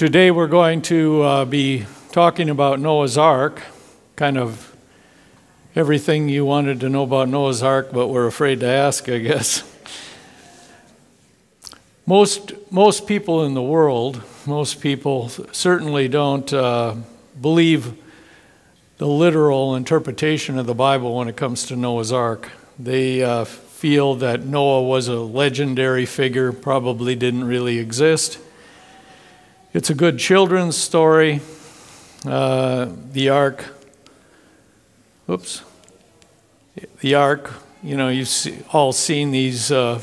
Today we're going to uh, be talking about Noah's Ark, kind of everything you wanted to know about Noah's Ark, but were afraid to ask, I guess. Most, most people in the world, most people certainly don't uh, believe the literal interpretation of the Bible when it comes to Noah's Ark. They uh, feel that Noah was a legendary figure, probably didn't really exist it's a good children's story. Uh, the ark, oops, the ark, you know, you've see, all seen these uh,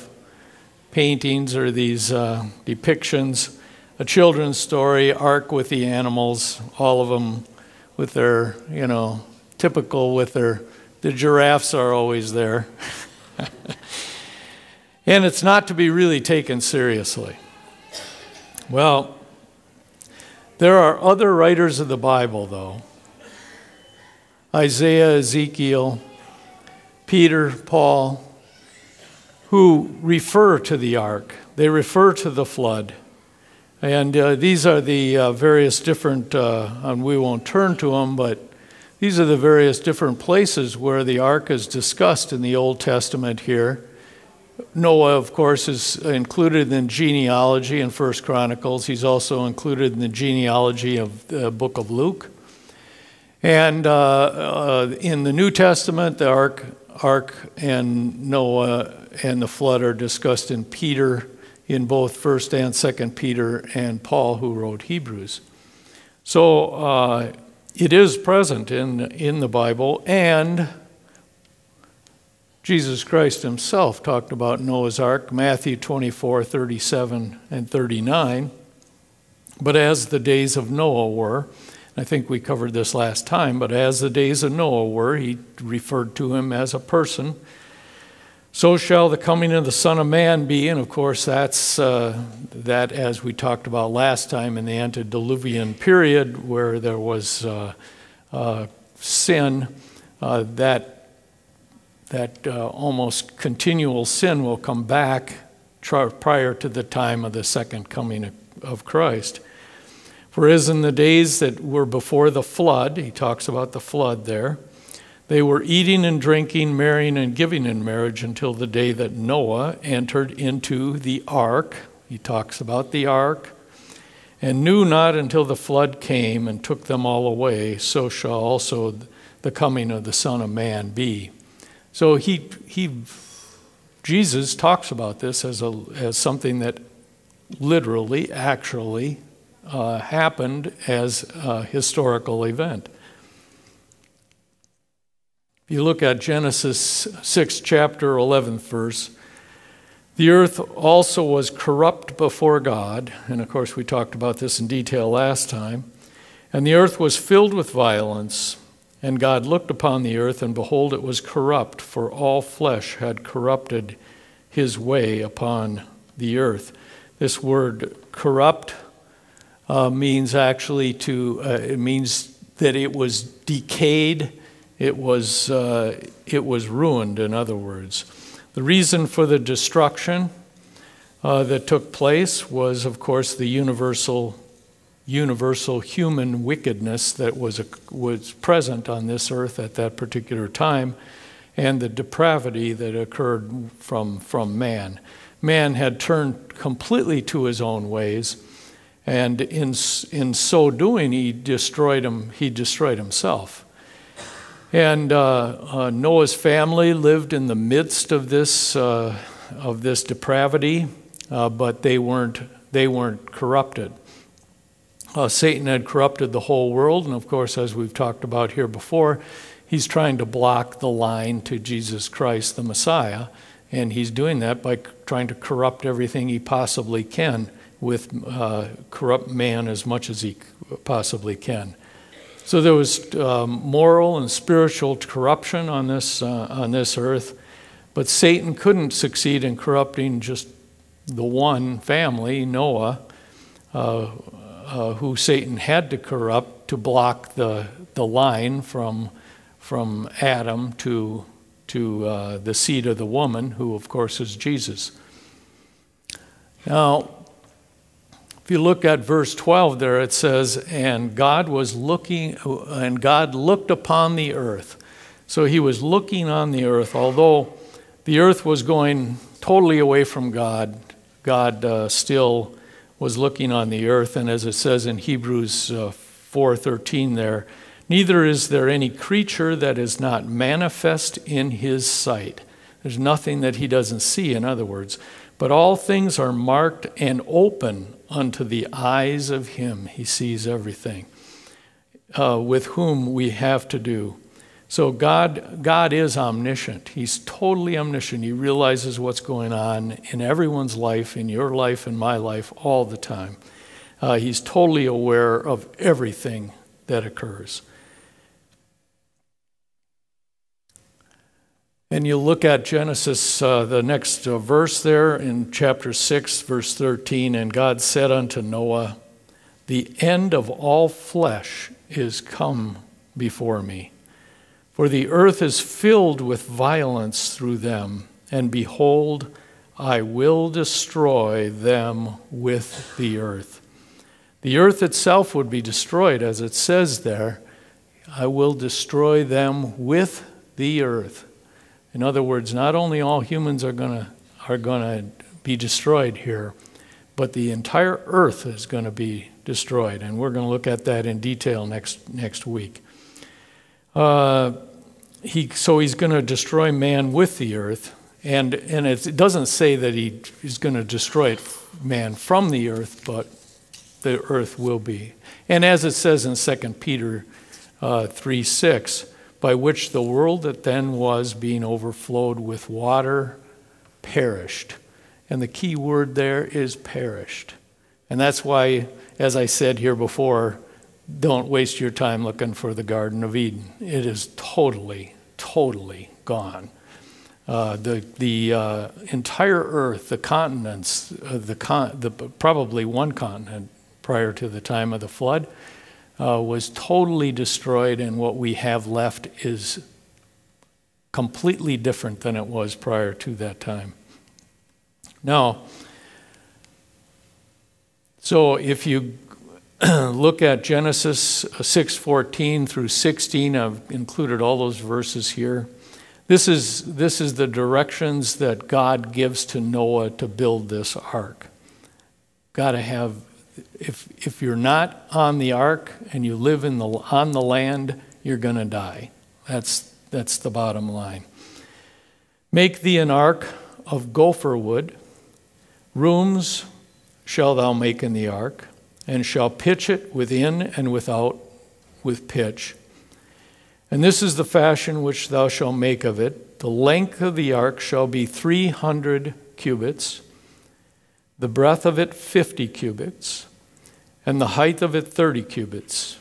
paintings or these uh, depictions. A children's story, ark with the animals, all of them with their, you know, typical with their, the giraffes are always there. and it's not to be really taken seriously. Well, there are other writers of the Bible, though Isaiah, Ezekiel, Peter, Paul, who refer to the ark. They refer to the flood. And uh, these are the uh, various different, uh, and we won't turn to them, but these are the various different places where the ark is discussed in the Old Testament here. Noah, of course, is included in genealogy in First Chronicles. He's also included in the genealogy of the book of Luke. And uh, uh, in the New Testament, the ark, ark and Noah and the flood are discussed in Peter, in both First and Second Peter, and Paul, who wrote Hebrews. So uh, it is present in in the Bible, and Jesus Christ himself talked about Noah's Ark, Matthew 24, 37, and 39. But as the days of Noah were, I think we covered this last time, but as the days of Noah were, he referred to him as a person. So shall the coming of the Son of Man be, and of course that's uh, that as we talked about last time in the antediluvian period where there was uh, uh, sin, uh, that that uh, almost continual sin will come back prior to the time of the second coming of Christ. For as in the days that were before the flood, he talks about the flood there, they were eating and drinking, marrying and giving in marriage until the day that Noah entered into the ark. He talks about the ark. And knew not until the flood came and took them all away, so shall also the coming of the Son of Man be. So he, he, Jesus talks about this as, a, as something that literally, actually uh, happened as a historical event. If you look at Genesis 6, chapter 11th verse, the earth also was corrupt before God, and of course we talked about this in detail last time, and the earth was filled with violence. And God looked upon the earth, and behold, it was corrupt, for all flesh had corrupted his way upon the earth. This word corrupt uh, means actually to, uh, it means that it was decayed, it was, uh, it was ruined, in other words. The reason for the destruction uh, that took place was, of course, the universal universal human wickedness that was, a, was present on this earth at that particular time and the depravity that occurred from, from man. Man had turned completely to his own ways, and in, in so doing, he destroyed, him, he destroyed himself. And uh, uh, Noah's family lived in the midst of this, uh, of this depravity, uh, but they weren't, they weren't corrupted. Uh, Satan had corrupted the whole world, and of course, as we've talked about here before, he's trying to block the line to Jesus Christ, the Messiah, and he's doing that by trying to corrupt everything he possibly can with uh, corrupt man as much as he possibly can. So there was um, moral and spiritual corruption on this uh, on this earth, but Satan couldn't succeed in corrupting just the one family, Noah. Uh, uh, who Satan had to corrupt to block the, the line from, from Adam to, to uh, the seed of the woman, who of course is Jesus. Now, If you look at verse 12 there, it says, And God was looking, and God looked upon the earth. So he was looking on the earth, although the earth was going totally away from God, God uh, still was looking on the earth. And as it says in Hebrews uh, 4:13 there, neither is there any creature that is not manifest in his sight. There's nothing that he doesn't see, in other words. But all things are marked and open unto the eyes of him. He sees everything. Uh, with whom we have to do. So God, God is omniscient. He's totally omniscient. He realizes what's going on in everyone's life, in your life, in my life, all the time. Uh, he's totally aware of everything that occurs. And you look at Genesis, uh, the next uh, verse there in chapter 6, verse 13, and God said unto Noah, The end of all flesh is come before me for the earth is filled with violence through them, and behold, I will destroy them with the earth. The earth itself would be destroyed, as it says there. I will destroy them with the earth. In other words, not only all humans are going to are going to be destroyed here, but the entire earth is going to be destroyed, and we're going to look at that in detail next next week. Uh, he, so he's going to destroy man with the earth. And, and it doesn't say that he is going to destroy man from the earth, but the earth will be. And as it says in 2 Peter uh, 3 6, by which the world that then was being overflowed with water perished. And the key word there is perished. And that's why, as I said here before, don't waste your time looking for the Garden of Eden. It is totally, totally gone. Uh, the the uh, entire Earth, the continents, uh, the, con- the probably one continent prior to the time of the flood, uh, was totally destroyed, and what we have left is completely different than it was prior to that time. Now, so if you look at Genesis uh, 6:14 through 16. I've included all those verses here. This is, this is the directions that God gives to Noah to build this ark. Got to have, if, if you're not on the ark and you live in the, on the land, you're going to die. That's, that's the bottom line. Make thee an ark of gopher wood. Rooms shall thou make in the ark and shall pitch it within and without with pitch. And this is the fashion which thou shalt make of it. The length of the ark shall be three hundred cubits, the breadth of it fifty cubits, and the height of it thirty cubits.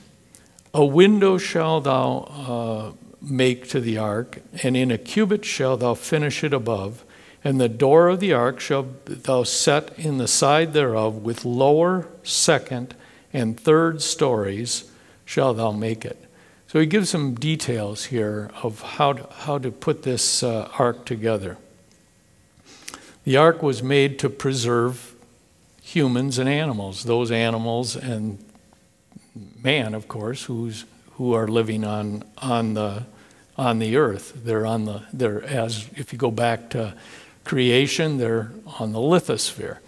A window shalt thou uh, make to the ark, and in a cubit shalt thou finish it above. And the door of the ark shall thou set in the side thereof with lower, second, and third stories shall thou make it. So he gives some details here of how to, how to put this uh, ark together. The ark was made to preserve humans and animals, those animals and man, of course, who's, who are living on, on, the, on the earth. They're on the, they're as, if you go back to creation, they're on the lithosphere.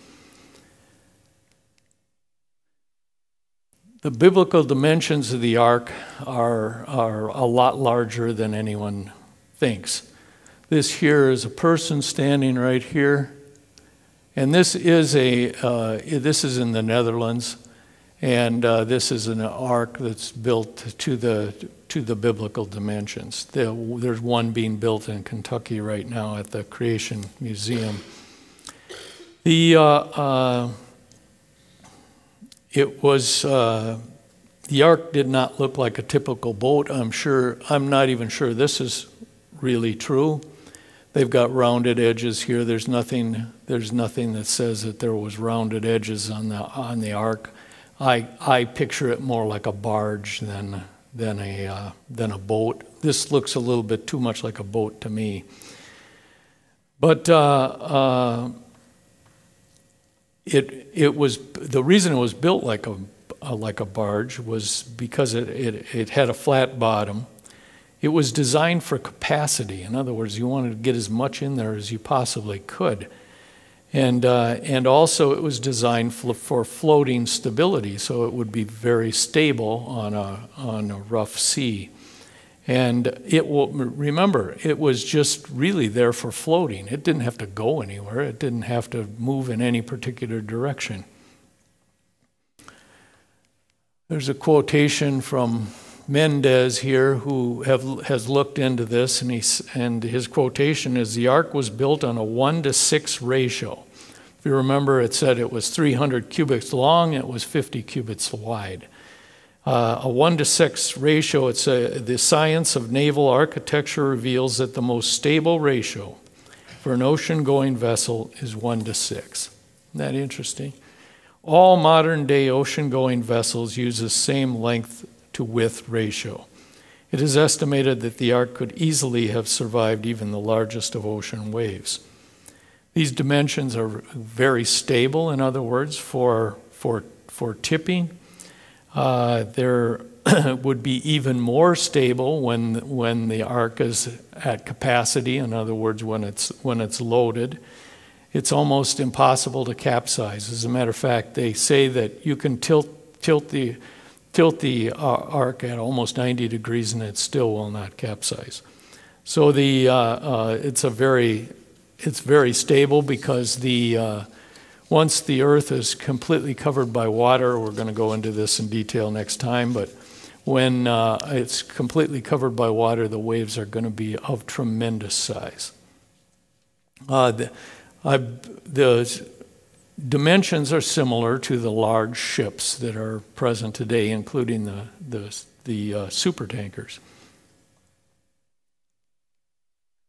The biblical dimensions of the ark are, are a lot larger than anyone thinks. This here is a person standing right here, and this is a uh, this is in the Netherlands, and uh, this is an ark that's built to the to the biblical dimensions. There's one being built in Kentucky right now at the Creation Museum. The uh, uh, it was uh, the ark did not look like a typical boat. I'm sure. I'm not even sure this is really true. They've got rounded edges here. There's nothing. There's nothing that says that there was rounded edges on the on the ark. I I picture it more like a barge than than a, uh, than a boat. This looks a little bit too much like a boat to me. But uh, uh, it, it was, the reason it was built like a, like a barge was because it, it, it had a flat bottom. It was designed for capacity. In other words, you wanted to get as much in there as you possibly could. And, uh, and also, it was designed for, for floating stability, so it would be very stable on a, on a rough sea. And it will, remember, it was just really there for floating. It didn't have to go anywhere, it didn't have to move in any particular direction. There's a quotation from Mendez here who have, has looked into this, and, he, and his quotation is The ark was built on a 1 to 6 ratio. If you remember, it said it was 300 cubits long, it was 50 cubits wide. Uh, a 1 to 6 ratio, it's a, the science of naval architecture reveals that the most stable ratio for an ocean going vessel is 1 to 6. Isn't that interesting? All modern day ocean going vessels use the same length to width ratio. It is estimated that the ark could easily have survived even the largest of ocean waves. These dimensions are very stable, in other words, for, for, for tipping. Uh, there would be even more stable when, when the ark is at capacity, in other words, when it's, when it's loaded. It's almost impossible to capsize. As a matter of fact, they say that you can tilt, tilt the tilt the uh, ark at almost 90 degrees and it still will not capsize. So the, uh, uh, it's a very, it's very stable because the, uh, once the earth is completely covered by water, we're going to go into this in detail next time, but when uh, it's completely covered by water, the waves are going to be of tremendous size. Uh, the, the dimensions are similar to the large ships that are present today, including the, the, the uh, super tankers.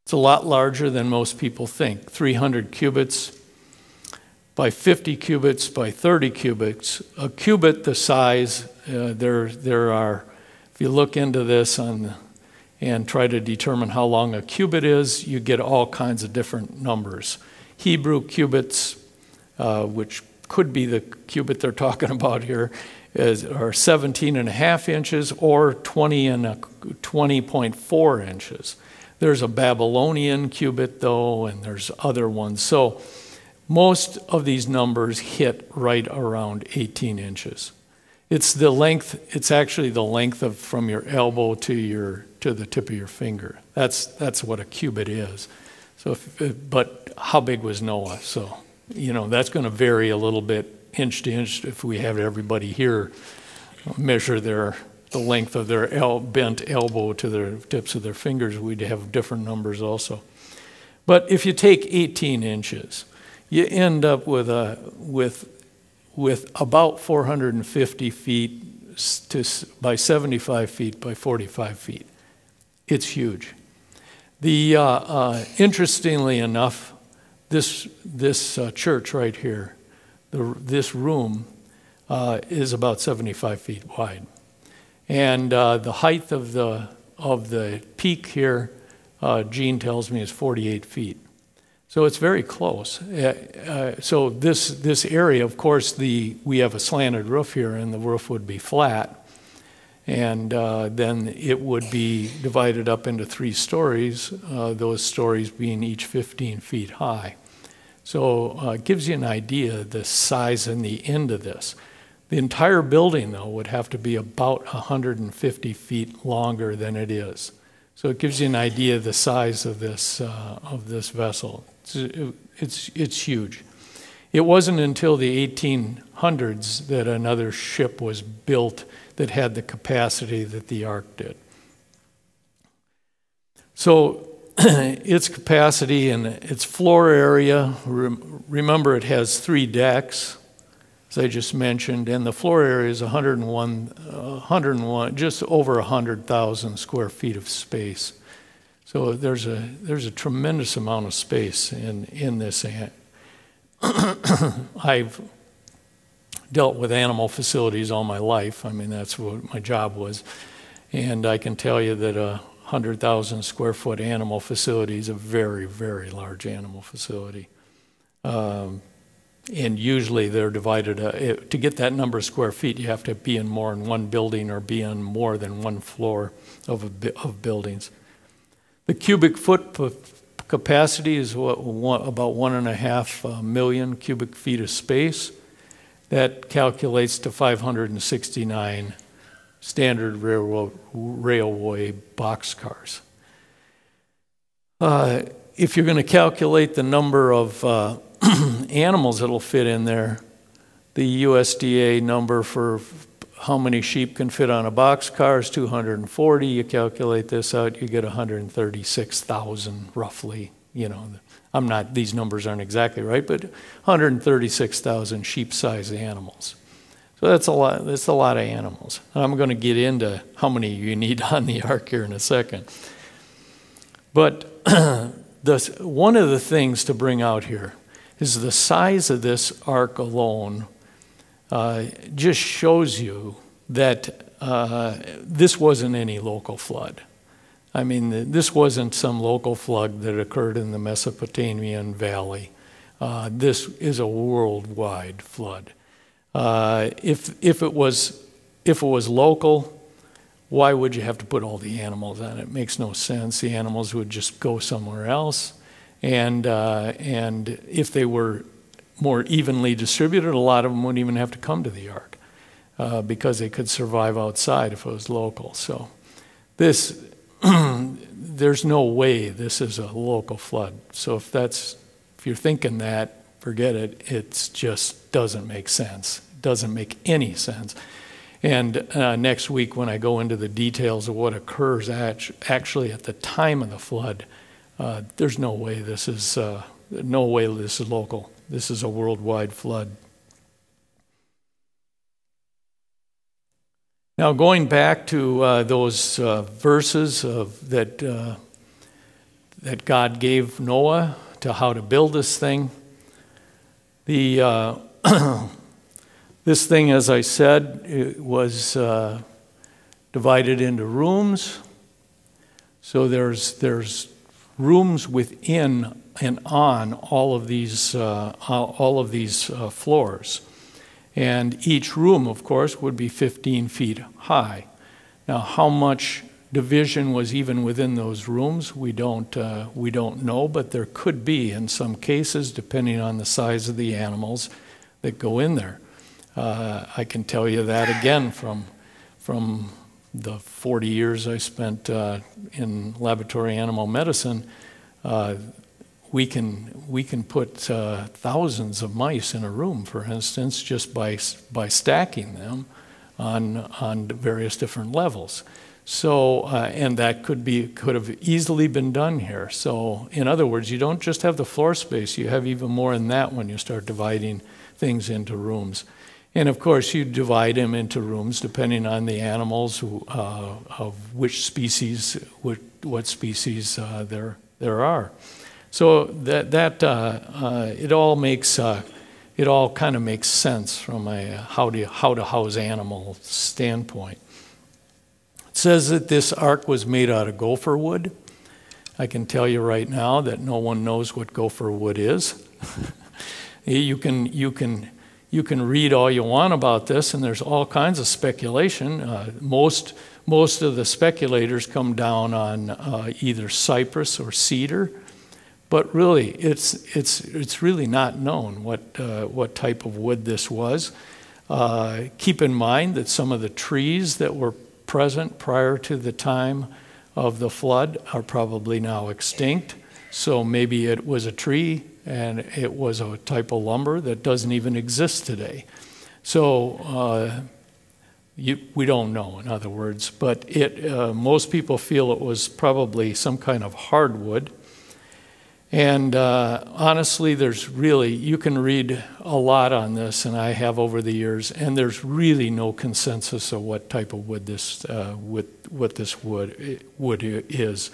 It's a lot larger than most people think 300 cubits by 50 cubits by 30 cubits. A cubit, the size, uh, there, there are, if you look into this on, and try to determine how long a cubit is, you get all kinds of different numbers. Hebrew cubits uh, which could be the cubit they're talking about here, is, are 17 and a half inches or 20 and 20.4 inches. There's a Babylonian cubit though, and there's other ones. So most of these numbers hit right around 18 inches. It's the length, it's actually the length of from your elbow to your to the tip of your finger. That's that's what a cubit is. So if, but how big was Noah? So you know, that's going to vary a little bit inch to inch if we have everybody here measure their the length of their el bent elbow to their tips of their fingers, we'd have different numbers also. But if you take 18 inches, you end up with a with with about 450 feet to, by 75 feet by 45 feet. It's huge. The uh, uh, interestingly enough, this, this uh, church right here, the, this room, uh, is about 75 feet wide. And uh, the height of the, of the peak here, uh, Gene tells me, is 48 feet. So it's very close. Uh, uh, so this, this area, of course, the, we have a slanted roof here, and the roof would be flat. And uh, then it would be divided up into three stories, uh, those stories being each 15 feet high. So uh, it gives you an idea the size and the end of this. The entire building, though, would have to be about 150 feet longer than it is. So it gives you an idea of the size of this, uh, of this vessel. It's, it's, it's huge. It wasn't until the 1800s that another ship was built that had the capacity that the Ark did. So its capacity and its floor area, remember it has three decks, as I just mentioned, and the floor area is 101, 101 just over 100,000 square feet of space. So there's a, there's a tremendous amount of space in, in this. I've dealt with animal facilities all my life. I mean, that's what my job was. And I can tell you that a 100,000 square foot animal facility is a very, very large animal facility. Um, and usually they're divided. Uh, it, to get that number of square feet, you have to be in more than one building or be on more than one floor of, of buildings. The cubic foot capacity is what, one, about one and a half uh, million cubic feet of space. That calculates to 569 standard railroad, railway boxcars. Uh, if you're going to calculate the number of uh, animals that'll fit in there, the USDA number for how many sheep can fit on a boxcar is 240. You calculate this out, you get 136,000 roughly. You know, I'm not, these numbers aren't exactly right, but 136,000 sheep sized animals. So that's a lot, that's a lot of animals. I'm going to get into how many you need on the ark here in a second. But the, one of the things to bring out here is the size of this ark alone uh, just shows you that uh, this wasn't any local flood. I mean, this wasn't some local flood that occurred in the Mesopotamian valley. Uh, this is a worldwide flood. Uh, if, if, it was, if it was local, why would you have to put all the animals on it? It makes no sense. The animals would just go somewhere else. And, uh, and if they were more evenly distributed, a lot of them wouldn't even have to come to the ark uh, because they could survive outside if it was local. So this, there's no way this is a local flood. So if that's, if you're thinking that, forget it. It just doesn't make sense. It doesn't make any sense. And uh, next week, when I go into the details of what occurs at, actually at the time of the flood, uh, there's no way this is uh, no way this is local. This is a worldwide flood. Now, going back to uh, those uh, verses of, that, uh, that God gave Noah to how to build this thing, the, uh, this thing, as I said, was uh, divided into rooms. So there's, there's rooms within and on all of these, uh, all of these floors. And each room, of course, would be 15 feet high. Now, how much division was even within those rooms, we don't, uh, we don't know, but there could be in some cases, depending on the size of the animals that go in there. Uh, I can tell you that again from, from the 40 years I spent uh, in laboratory animal medicine, uh, we can we can put uh, thousands of mice in a room, for instance, just by by stacking them on on various different levels. So, uh, and that could be could have easily been done here. So, in other words, you don't just have the floor space; you have even more than that when you start dividing things into rooms. And of course, you divide them into rooms depending on the animals who, uh, of which species, what, what species uh, there, there are. So that, that uh, uh it all makes, uh, it all kind of makes sense from a how to, how to house animal standpoint. It says that this ark was made out of gopher wood. I can tell you right now that no one knows what gopher wood is. you can, you can you can read all you want about this, and there's all kinds of speculation. Uh, most, most of the speculators come down on uh, either cypress or cedar, but really, it's, it's, it's really not known what, uh, what type of wood this was. Uh, keep in mind that some of the trees that were present prior to the time of the flood are probably now extinct. So maybe it was a tree and it was a type of lumber that doesn't even exist today. So uh, you, we don't know, in other words, but it, uh, most people feel it was probably some kind of hardwood. And uh, honestly, there's really, you can read a lot on this, and I have over the years, and there's really no consensus of what type of wood this, uh, wood, what this wood, wood is.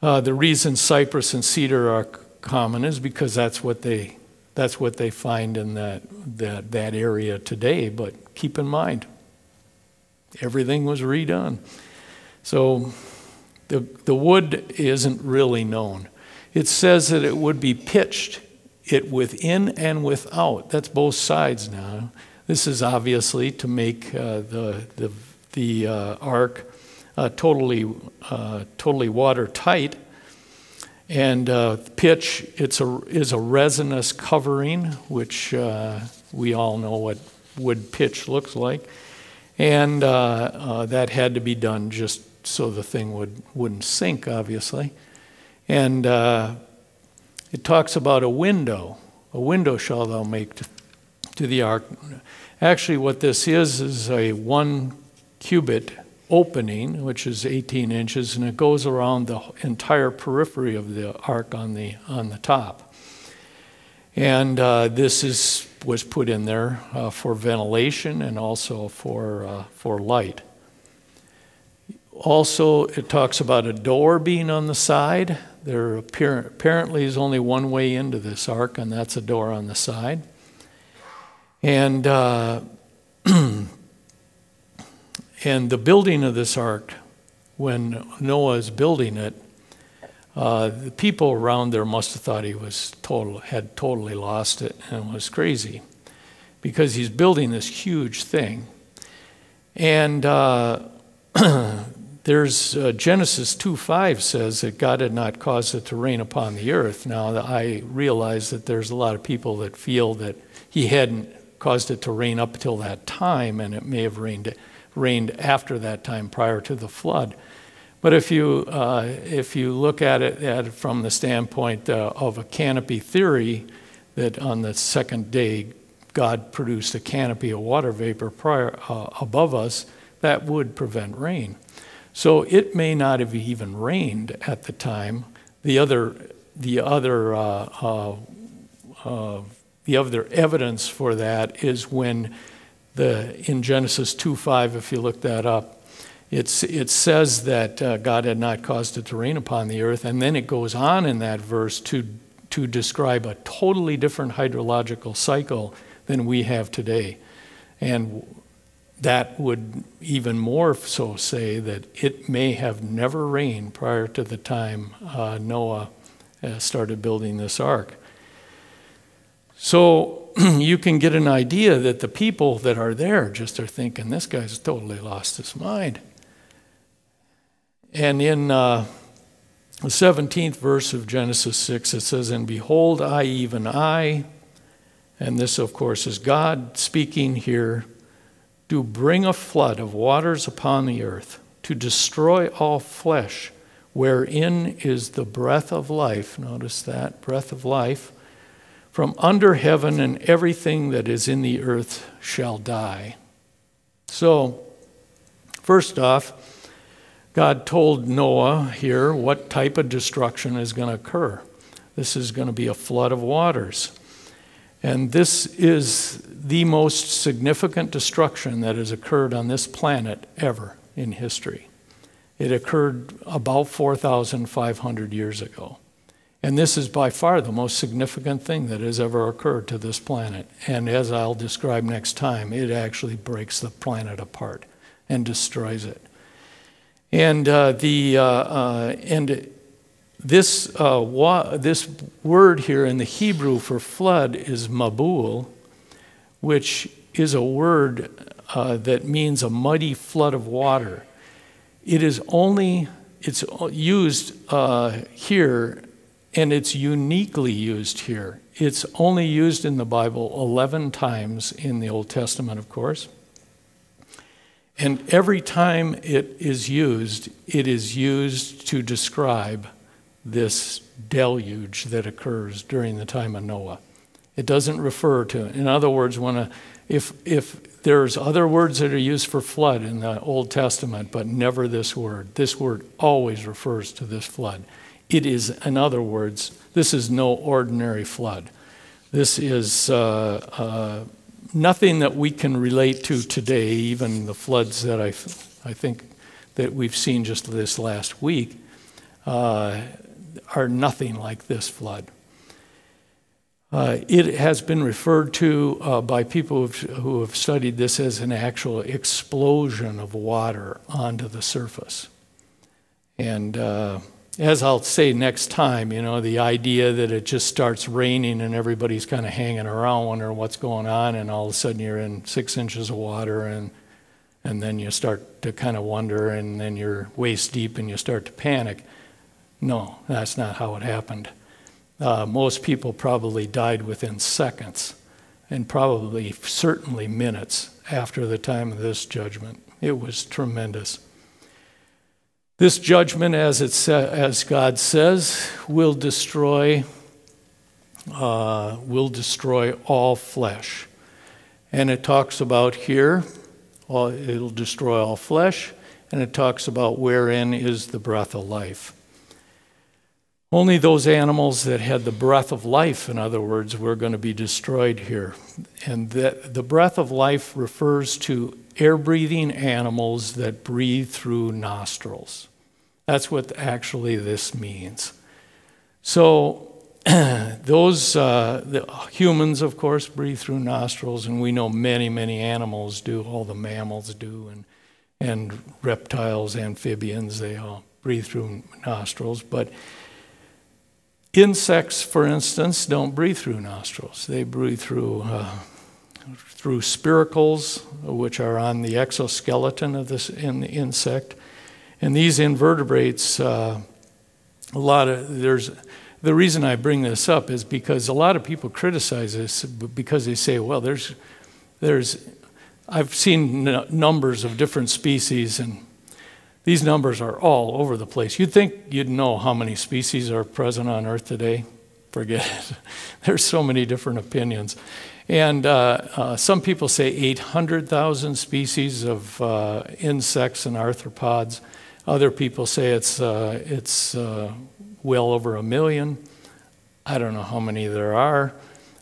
Uh, the reason cypress and cedar are common is because that's what they that's what they find in that that that area today. But keep in mind, everything was redone, so the the wood isn't really known. It says that it would be pitched it within and without. That's both sides now. This is obviously to make uh, the, the, the uh, ark uh, totally, uh, totally watertight. And uh, pitch it's a, is a resinous covering, which uh, we all know what wood pitch looks like. And that had to be done just so the thing would, wouldn't sink, obviously. And it talks about a window. A window shall thou make to, to the ark. Actually, what this is is a one cubit opening, which is 18 inches, and it goes around the entire periphery of the ark on the, on the top. And uh, this is, was put in there uh, for ventilation and also for, uh, for light. Also, it talks about a door being on the side. There apparently is only one way into this ark, and that's a door on the side. And uh, and the building of this ark, when Noah is building it, uh, the people around there must have thought he was total, had totally lost it and was crazy, because he's building this huge thing. And uh, there's uh, Genesis 2:5 says that God had not caused it to rain upon the earth. Now I realize that there's a lot of people that feel that He hadn't caused it to rain up till that time, and it may have rained rained after that time, prior to the flood. But if you uh, if you look at it, at it from the standpoint uh, of a canopy theory, that on the second day God produced a canopy of water vapor prior uh, above us, that would prevent rain. So it may not have even rained at the time. The other, the other, uh, uh, uh, the other evidence for that is when the in Genesis 2:5, if you look that up, it's, it says that uh, God had not caused it to rain upon the earth, and then it goes on in that verse to to describe a totally different hydrological cycle than we have today. And that would even more so say that it may have never rained prior to the time uh, Noah uh, started building this ark. So you can get an idea that the people that are there just are thinking, this guy's totally lost his mind. And in uh, the 17th verse of Genesis 6, it says, And behold, I, even I, and this, of course, is God speaking here do bring a flood of waters upon the earth to destroy all flesh, wherein is the breath of life. Notice that breath of life. From under heaven, and everything that is in the earth shall die. So, first off, God told Noah here what type of destruction is going to occur. This is going to be a flood of waters. And this is the most significant destruction that has occurred on this planet ever in history. It occurred about 4,500 years ago. And this is by far the most significant thing that has ever occurred to this planet. And as I'll describe next time, it actually breaks the planet apart and destroys it. And uh, the uh, uh, and this, uh, this word here in the Hebrew for flood is mabul, which is a word uh, that means a mighty flood of water. It is only, it's used uh, here, and it's uniquely used here. It's only used in the Bible 11 times in the Old Testament, of course. And every time it is used, it is used to describe this deluge that occurs during the time of Noah. It doesn't refer to. In other words, when a, if, if there's other words that are used for flood in the Old Testament, but never this word, this word always refers to this flood. It is, in other words, this is no ordinary flood. This is uh, uh, nothing that we can relate to today, even the floods that I, I think that we've seen just this last week. Uh, are nothing like this flood. Uh, it has been referred to uh, by people who have studied this as an actual explosion of water onto the surface. And uh, as I'll say next time, you know, the idea that it just starts raining and everybody's kind of hanging around wondering what's going on, and all of a sudden you're in six inches of water, and and then you start to kind of wonder, and then you're waist deep and you start to panic. No, that's not how it happened. Uh, most people probably died within seconds, and probably certainly minutes after the time of this judgment. It was tremendous. This judgment, as, it sa- as God says, will destroy, uh, will destroy all flesh. And it talks about here, all, it'll destroy all flesh, and it talks about wherein is the breath of life. Only those animals that had the breath of life, in other words, were going to be destroyed here. And that the breath of life refers to air breathing animals that breathe through nostrils. That's what actually this means. So, those uh, humans, of course, breathe through nostrils, and we know many, many animals do. All the mammals do, and and reptiles, amphibians, they all breathe through nostrils. But insects, for instance, don't breathe through nostrils. They breathe through uh, through spiracles, which are on the exoskeleton of this in the insect. And these invertebrates, uh, a lot of, there's, the reason I bring this up is because a lot of people criticize this because they say, well, there's, there's, I've seen numbers of different species and these numbers are all over the place. You'd think you'd know how many species are present on Earth today. Forget it. There's so many different opinions. And uh, uh, some people say 800,000 species of uh, insects and arthropods. Other people say it's, uh, it's uh, well over a million. I don't know how many there are,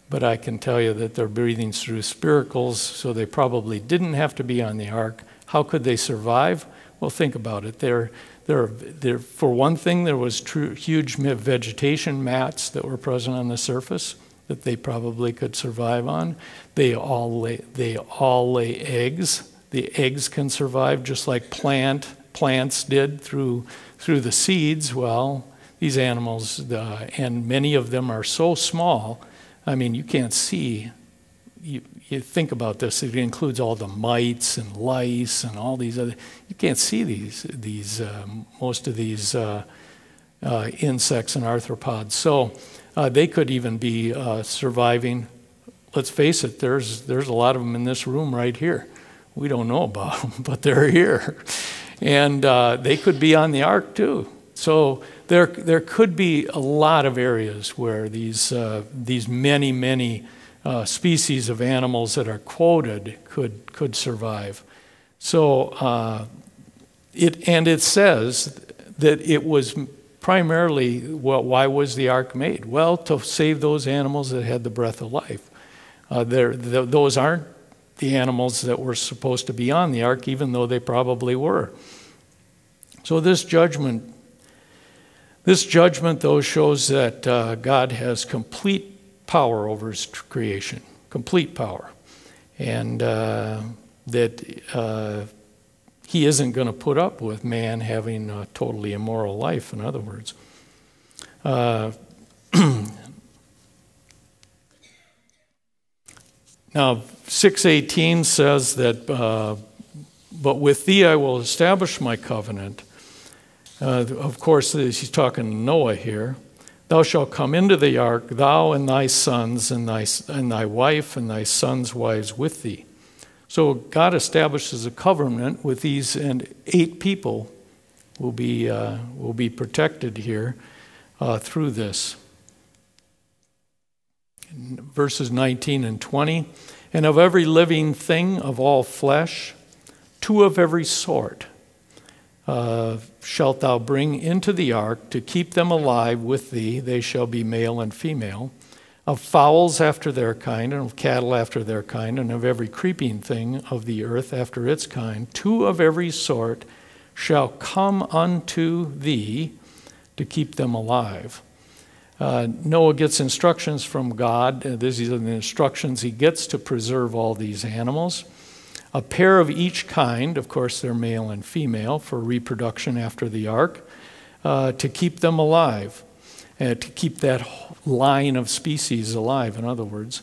but I can tell you that they're breathing through spiracles, so they probably didn't have to be on the ark. How could they survive? Well, think about it. They're, they're, they're, for one thing, there was true, huge vegetation mats that were present on the surface that they probably could survive on. They all lay, they all lay eggs. The eggs can survive just like plant plants did through, through the seeds, well, these animals, uh, and many of them are so small, I mean, you can't see. You, you think about this, it includes all the mites and lice and all these other, you can't see these, these uh, most of these uh, uh insects and arthropods. So uh, they could even be uh, surviving. Let's face it, there's, there's a lot of them in this room right here. We don't know about them, but they're here and uh, they could be on the ark too. So there, there could be a lot of areas where these, these many, many uh, species of animals that are quoted could, could survive. So uh, it, and it says that it was primarily, well, why was the ark made? Well, to save those animals that had the breath of life. Uh, the, those aren't the animals that were supposed to be on the ark, even though they probably were. So this judgment, this judgment, though, shows that uh, God has complete power over His creation, complete power, and uh, that uh, He isn't going to put up with man having a totally immoral life. In other words. Uh, now, 618 says that, uh, but with thee I will establish my covenant uh, of course, he's talking to Noah here. Thou shalt come into the ark, thou and thy sons, and thy, and thy wife, and thy sons' wives with thee. So God establishes a covenant with these, and eight people will be, uh, will be protected here uh, through this. Verses 19 and 20 And of every living thing of all flesh, two of every sort uh, shalt thou bring into the ark to keep them alive with thee. They shall be male and female. Of fowls after their kind, and of cattle after their kind, and of every creeping thing of the earth after its kind, two of every sort shall come unto thee to keep them alive. Uh, Noah gets instructions from God. Uh, these are the instructions he gets to preserve all these animals a pair of each kind, of course, they're male and female, for reproduction after the ark. uh, to keep them alive, uh, to keep that line of species alive, in other words.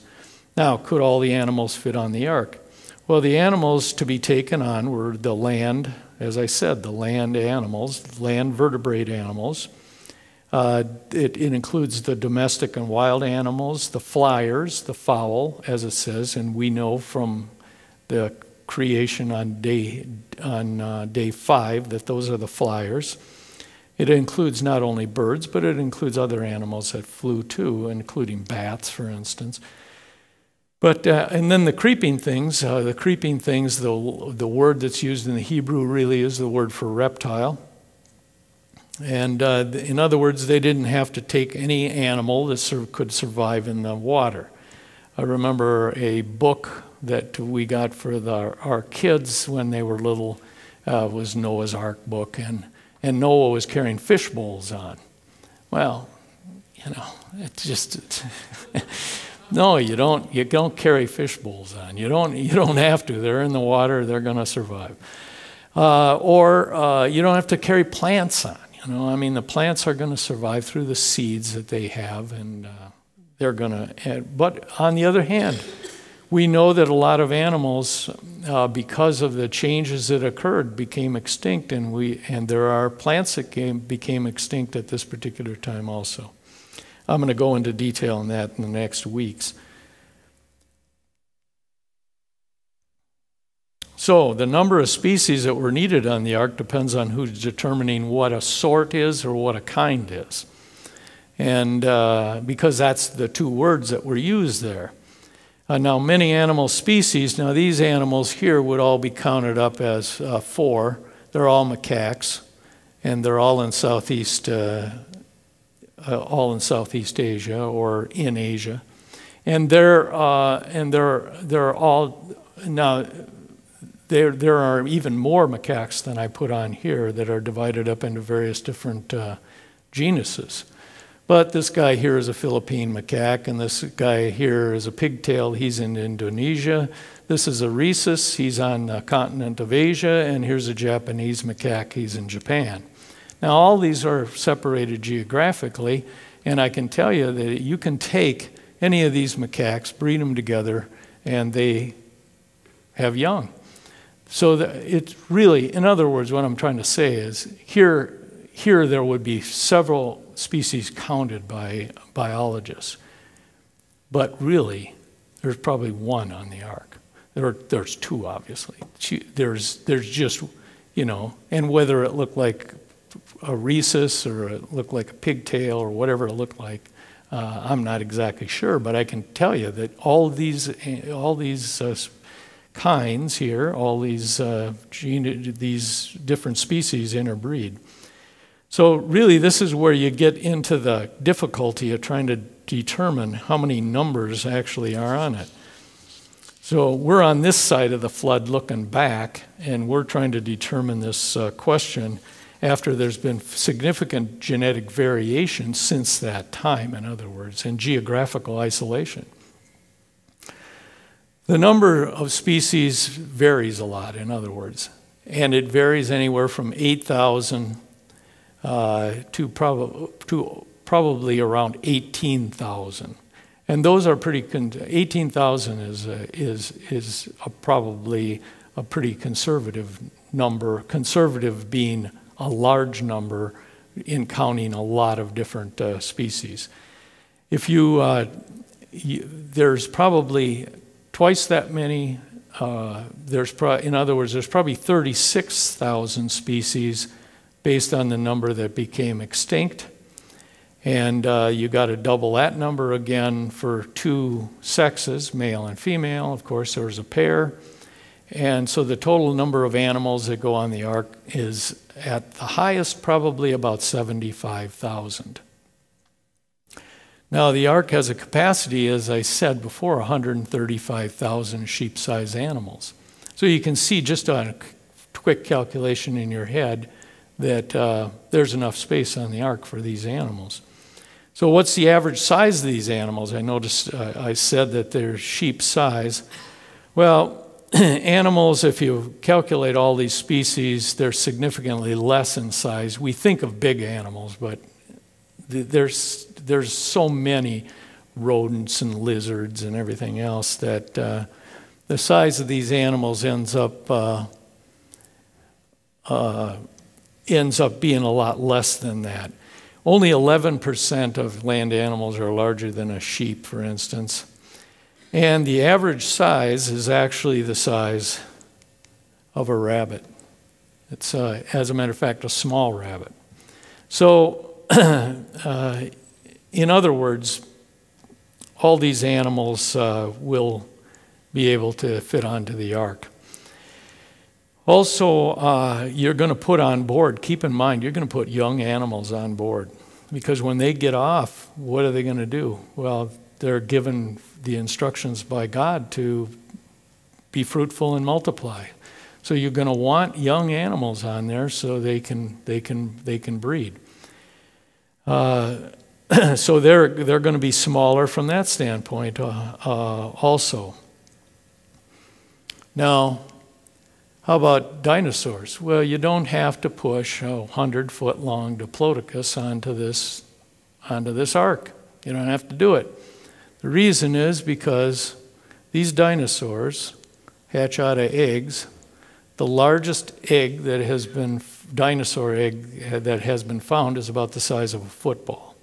Now, could all the animals fit on the ark? Well, the animals to be taken on were the land, as I said, the land animals, land vertebrate animals. Uh, it, it, includes the domestic and wild animals, the flyers, the fowl, as it says, and we know from the creation on day, on, uh, day five that those are the flyers. It includes not only birds, but it includes other animals that flew too, including bats, for instance. But, uh, and then the creeping things, uh, the creeping things, the, the word that's used in the Hebrew really is the word for reptile. And uh, in other words, they didn't have to take any animal that sur- could survive in the water. I remember a book that we got for the, our kids when they were little uh, was Noah's Ark book, and, and Noah was carrying fish bowls on. Well, you know, it's just. No, you don't. You don't carry fish bowls on. You don't. You don't have to. They're in the water. They're going to survive. Uh, or uh, you don't have to carry plants on. You know, I mean, the plants are going to survive through the seeds that they have, and uh, they're going to. But on the other hand, we know that a lot of animals, uh, because of the changes that occurred, became extinct, and we and there are plants that came, became extinct at this particular time also. I'm going to go into detail on that in the next weeks. So, the number of species that were needed on the ark depends on who's determining what a sort is or what a kind is. And uh, because that's the two words that were used there. Uh, now, many animal species, now these animals here would all be counted up as uh, four. They're all macaques, and they're all in southeast uh, uh, all in Southeast Asia or in Asia. And they're, uh, and they're, they're all, now, there, there are even more macaques than I put on here that are divided up into various different uh, genuses. But this guy here is a Philippine macaque, and this guy here is a pigtail. He's in Indonesia. This is a rhesus. He's on the continent of Asia. And here's a Japanese macaque. He's in Japan. Now, all these are separated geographically, and I can tell you that you can take any of these macaques, breed them together, and they have young. So it's really, in other words, what I'm trying to say is here, here there would be several species counted by biologists, but really, there's probably one on the ark. There are, there's two, obviously. There's, there's just, you know, and whether it looked like a rhesus or it looked like a pigtail or whatever it looked like. Uh, I'm not exactly sure, but I can tell you that all these, all these uh, kinds here, all these, uh, gene, these different species interbreed. So, really, this is where you get into the difficulty of trying to determine how many numbers actually are on it. So, we're on this side of the flood looking back, and we're trying to determine this uh, question after there's been significant genetic variation since that time, in other words, and geographical isolation. The number of species varies a lot, in other words, and it varies anywhere from 8,000 uh, to, prob- to probably around 18,000. And those are pretty, con- 18,000 is, uh, is, is a probably a pretty conservative number, conservative being a large number in counting a lot of different uh, species. If you, uh, you, there's probably twice that many. Uh, there's in other words, there's probably 36,000 species based on the number that became extinct. And uh, you got to double that number again for two sexes, male and female. Of course, there was a pair. And so the total number of animals that go on the ark is at the highest probably about 75,000. Now, the ark has a capacity, as I said before, 135,000 sheep sized animals. So you can see just on a quick calculation in your head that uh, there's enough space on the ark for these animals. So, what's the average size of these animals? I noticed uh, I said that they're sheep size. Well, animals, if you calculate all these species, they're significantly less in size. We think of big animals, but there's, there's so many rodents and lizards and everything else that uh, the size of these animals ends up uh, uh, ends up being a lot less than that. Only 11% of land animals are larger than a sheep, for instance. And the average size is actually the size of a rabbit. It's, uh, as a matter of fact, a small rabbit. So, uh, in other words, all these animals uh, will be able to fit onto the ark. Also, uh, you're going to put on board, keep in mind, you're going to put young animals on board. Because when they get off, what are they going to do? Well, they're given the instructions by God to be fruitful and multiply. So you're going to want young animals on there so they can, they can, they can breed. Uh, so they're, they're going to be smaller from that standpoint uh, uh, also. Now, how about dinosaurs? Well, you don't have to push a 100 foot long Diplodocus onto this, onto this ark. You don't have to do it. The reason is because these dinosaurs hatch out of eggs. The largest egg that has been, dinosaur egg that has been found is about the size of a football.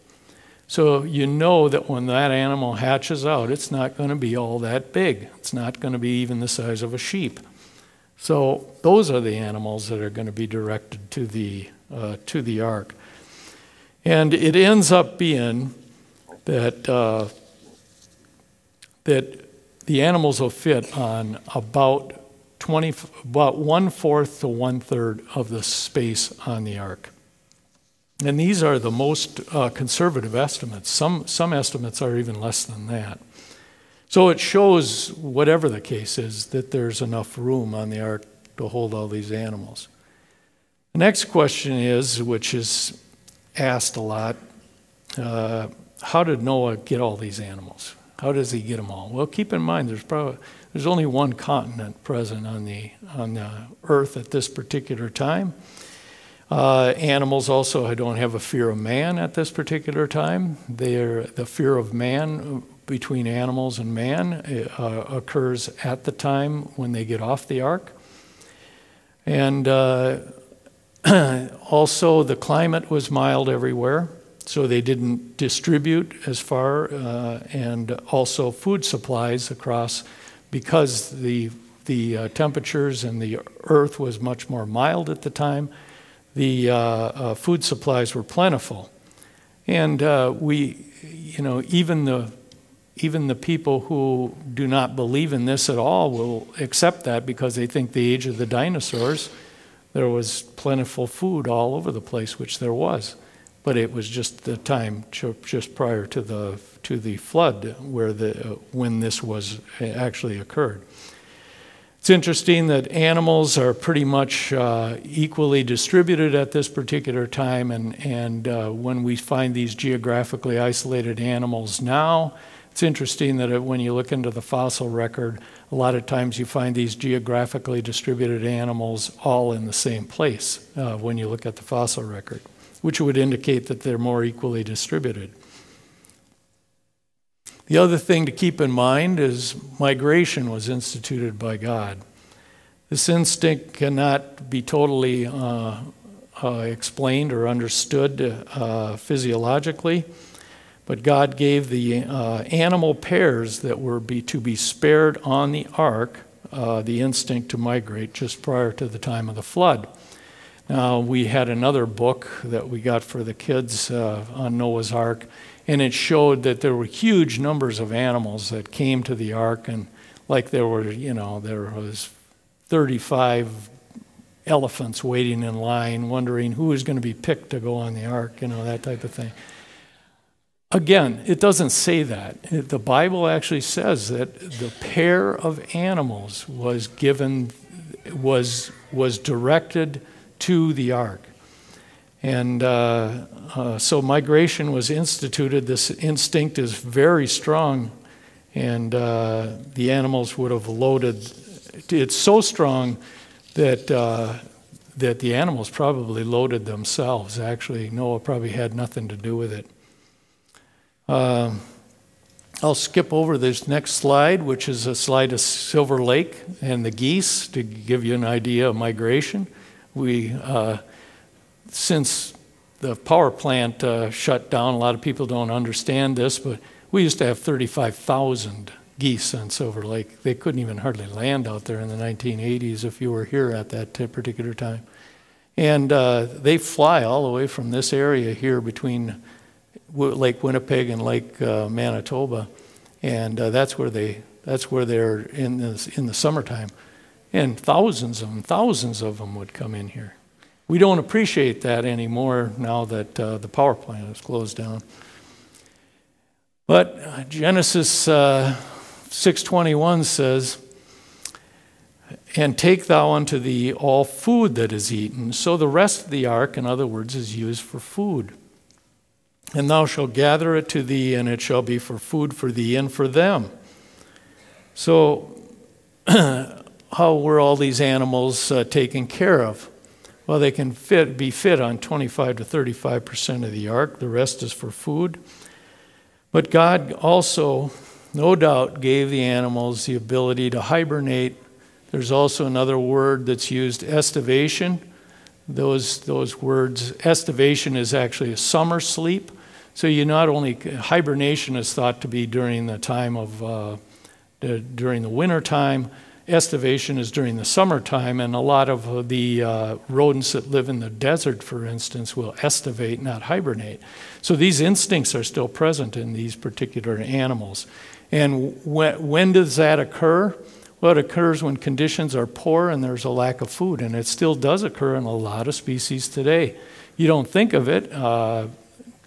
So you know that when that animal hatches out, it's not going to be all that big. It's not going to be even the size of a sheep. So those are the animals that are going to be directed to the, uh, to the ark. And it ends up being that, uh, that the animals will fit on about 20, about one fourth to one third of the space on the ark. And these are the most uh, conservative estimates. Some, some estimates are even less than that. So it shows, whatever the case is, that there's enough room on the ark to hold all these animals. The next question is, which is asked a lot uh, how did Noah get all these animals? How does he get them all? Well, keep in mind there's probably there's only one continent present on the on the earth at this particular time. Uh, animals also don't have a fear of man at this particular time. They're, the fear of man between animals and man uh, occurs at the time when they get off the ark. And uh, also, the climate was mild everywhere, so they didn't distribute as far, uh, and also food supplies across because the the uh, temperatures and the earth was much more mild at the time. The uh, uh, food supplies were plentiful, and we, you know, even the even the people who do not believe in this at all will accept that because they think the age of the dinosaurs, there was plentiful food all over the place, which there was. But it was just the time just prior to the, to the flood where the, when this was actually occurred. It's interesting that animals are pretty much uh, equally distributed at this particular time, and, and uh, when we find these geographically isolated animals now, it's interesting that when you look into the fossil record, a lot of times you find these geographically distributed animals all in the same place uh, when you look at the fossil record, which would indicate that they're more equally distributed. The other thing to keep in mind is migration was instituted by God. This instinct cannot be totally uh, uh, explained or understood uh, physiologically. But God gave the uh, animal pairs that were be, to be spared on the ark uh, the instinct to migrate just prior to the time of the flood. Now, we had another book that we got for the kids uh, on Noah's Ark, and it showed that there were huge numbers of animals that came to the ark, and like there were, you know, there was 35 elephants waiting in line, wondering who was going to be picked to go on the ark, you know, that type of thing. Again, it doesn't say that. The Bible actually says that the pair of animals was given, was, was directed to the ark. And uh, uh, so migration was instituted. This instinct is very strong, and uh, the animals would have loaded it's so strong that, uh, that the animals probably loaded themselves. Actually, Noah probably had nothing to do with it. Um, I'll skip over this next slide, which is a slide of Silver Lake and the geese to give you an idea of migration. We, uh, since the power plant uh, shut down, a lot of people don't understand this, but we used to have 35,000 geese on Silver Lake. They couldn't even hardly land out there in the 1980s if you were here at that particular time. And uh, they fly all the way from this area here between Lake Winnipeg and Lake uh, Manitoba, and uh, that's where they that's where they're in the in the summertime, and thousands of them, thousands of them would come in here. We don't appreciate that anymore now that uh, the power plant is closed down. But uh, Genesis uh, 6:21 says, "And take thou unto thee all food that is eaten." So the rest of the ark, in other words, is used for food. And thou shalt gather it to thee, and it shall be for food for thee and for them. So, how were all these animals uh, taken care of? Well, they can fit, be fit on 25 to 35 percent of the ark. The rest is for food. But God also, no doubt, gave the animals the ability to hibernate. There's also another word that's used, estivation. Those, those words, estivation is actually a summer sleep. So you not only hibernation is thought to be during the time of uh, during the winter time. Estivation is during the summertime, and a lot of the uh, rodents that live in the desert, for instance, will estivate, not hibernate. So these instincts are still present in these particular animals. And when, when does that occur? Well, it occurs when conditions are poor and there's a lack of food, and it still does occur in a lot of species today. You don't think of it. Uh,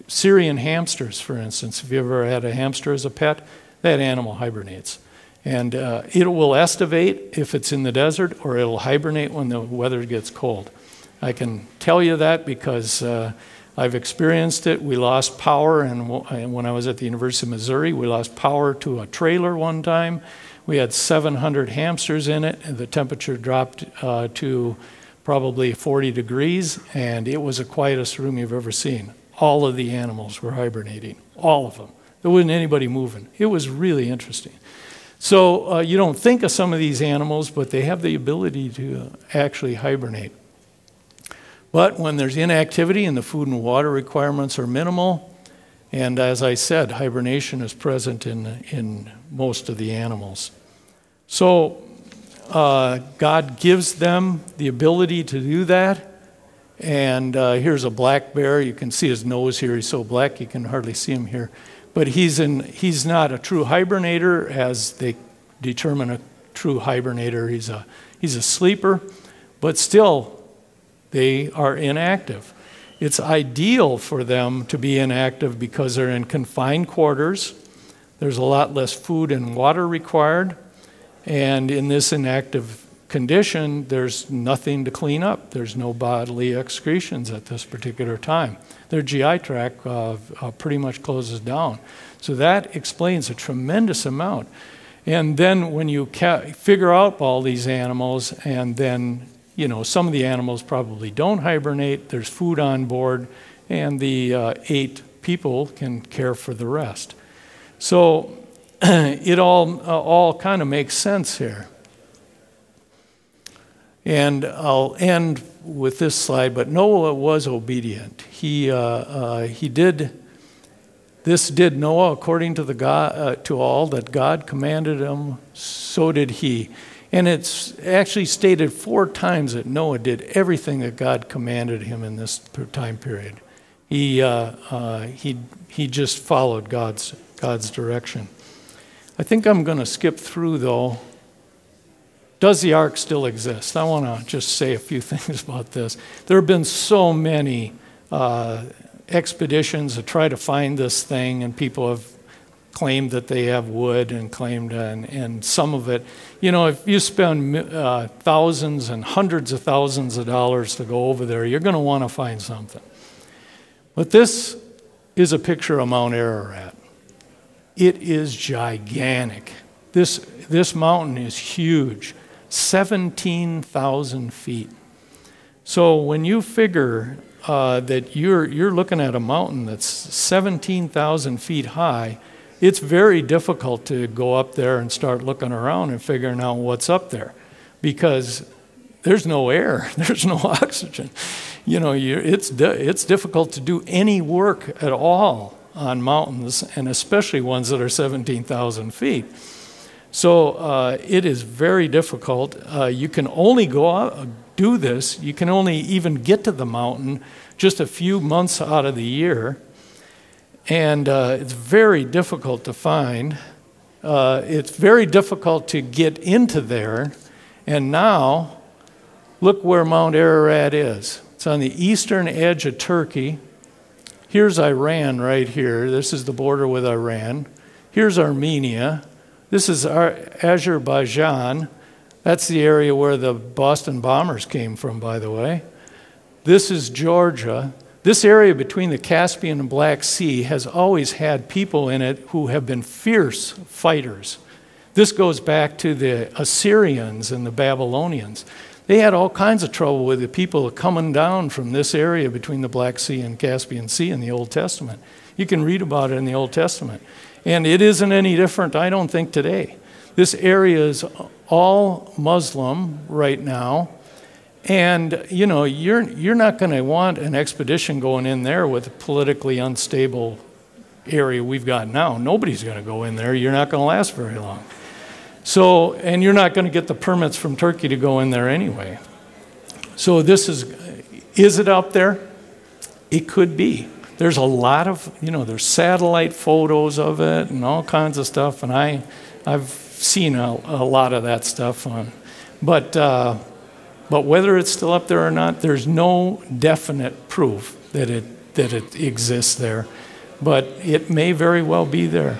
Syrian hamsters, for instance, if you ever had a hamster as a pet, that animal hibernates. And uh, it will estivate if it's in the desert, or it'll hibernate when the weather gets cold. I can tell you that because uh, I've experienced it. We lost power, and when I was at the University of Missouri, we lost power to a trailer one time. We had 700 hamsters in it, and the temperature dropped uh, to probably 40 degrees, and it was the quietest room you've ever seen all of the animals were hibernating, all of them. There wasn't anybody moving. It was really interesting. So uh, you don't think of some of these animals, but they have the ability to actually hibernate. But when there's inactivity and the food and water requirements are minimal, and as I said, hibernation is present in, in most of the animals. So uh, God gives them the ability to do that. And uh, here's a black bear. You can see his nose here. He's so black you can hardly see him here. But he's, in, he's not a true hibernator as they determine a true hibernator. He's a, he's a sleeper, but still, they are inactive. It's ideal for them to be inactive because they're in confined quarters. There's a lot less food and water required. And in this inactive condition, there's nothing to clean up. There's no bodily excretions at this particular time. Their GI tract uh, uh, pretty much closes down. So that explains a tremendous amount. And then when you figure out all these animals, and then, you know, some of the animals probably don't hibernate, there's food on board, and the uh, eight people can care for the rest. So it all, uh, all kind of makes sense here. And I'll end with this slide, but Noah was obedient. He, uh, uh, he did, this did Noah according to, the God, uh, to all that God commanded him, so did he. And it's actually stated four times that Noah did everything that God commanded him in this time period. He, uh, uh, he, he just followed God's, God's direction. I think I'm going to skip through, though, does the ark still exist? I want to just say a few things about this. There have been so many uh, expeditions to try to find this thing, and people have claimed that they have wood and claimed, and, and some of it, you know, if you spend uh, thousands and hundreds of thousands of dollars to go over there, you're going to want to find something. But this is a picture of Mount Ararat. It is gigantic. This, this mountain is huge. 17,000 feet. So when you figure uh, that you're, you're looking at a mountain that's 17,000 feet high, it's very difficult to go up there and start looking around and figuring out what's up there because there's no air, there's no oxygen. You know, it's, it's difficult to do any work at all on mountains, and especially ones that are 17,000 feet. So uh, it is very difficult. Uh, you can only go out, do this, you can only even get to the mountain just a few months out of the year. And uh, it's very difficult to find. Uh, it's very difficult to get into there. And now, look where Mount Ararat is. It's on the eastern edge of Turkey. Here's Iran right here. This is the border with Iran. Here's Armenia. This is Azerbaijan. That's the area where the Boston bombers came from, by the way. This is Georgia. This area between the Caspian and Black Sea has always had people in it who have been fierce fighters. This goes back to the Assyrians and the Babylonians. They had all kinds of trouble with the people coming down from this area between the Black Sea and Caspian Sea in the Old Testament. You can read about it in the Old Testament. And it isn't any different, I don't think, today. This area is all Muslim right now. And, you know, you're, you're not going to want an expedition going in there with a politically unstable area we've got now. Nobody's going to go in there. You're not going to last very long. So, and you're not going to get the permits from Turkey to go in there anyway. So, this is, is it up there? It could be. There's a lot of, you know, there's satellite photos of it and all kinds of stuff, and I, I've seen a, a lot of that stuff on. But, uh, but whether it's still up there or not, there's no definite proof that it, that it exists there. But it may very well be there.